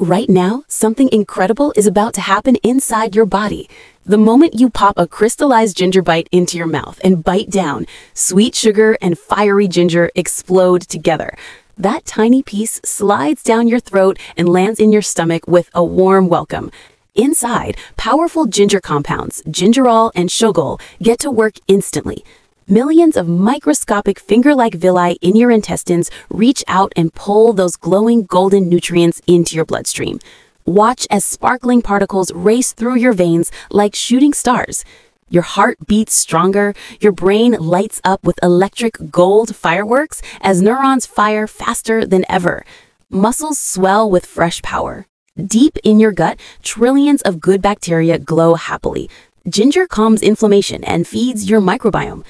Right now, something incredible is about to happen inside your body. The moment you pop a crystallized ginger bite into your mouth and bite down, sweet sugar and fiery ginger explode together. That tiny piece slides down your throat and lands in your stomach with a warm welcome. Inside, powerful ginger compounds, gingerol and shogaol, get to work instantly. Millions of microscopic finger-like villi in your intestines reach out and pull those glowing golden nutrients into your bloodstream. Watch as sparkling particles race through your veins like shooting stars. Your heart beats stronger, your brain lights up with electric gold fireworks as neurons fire faster than ever. Muscles swell with fresh power. Deep in your gut, trillions of good bacteria glow happily. Ginger calms inflammation and feeds your microbiome.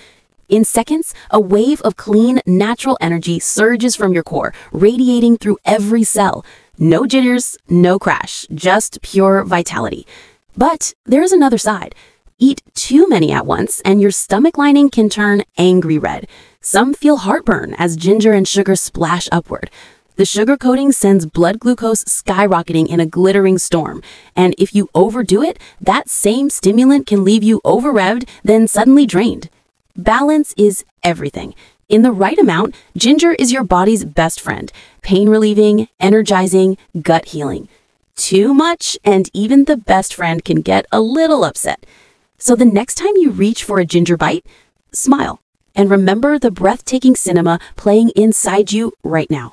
In seconds, a wave of clean, natural energy surges from your core, radiating through every cell. No jitters, no crash, just pure vitality. But there's another side. Eat too many at once, and your stomach lining can turn angry red. Some feel heartburn as ginger and sugar splash upward. The sugar coating sends blood glucose skyrocketing in a glittering storm. And if you overdo it, that same stimulant can leave you over-revved, then suddenly drained. Balance is everything. In the right amount, ginger is your body's best friend, pain relieving, energizing, gut healing. Too much, and even the best friend can get a little upset. So the next time you reach for a ginger bite, smile and remember the breathtaking cinema playing inside you right now.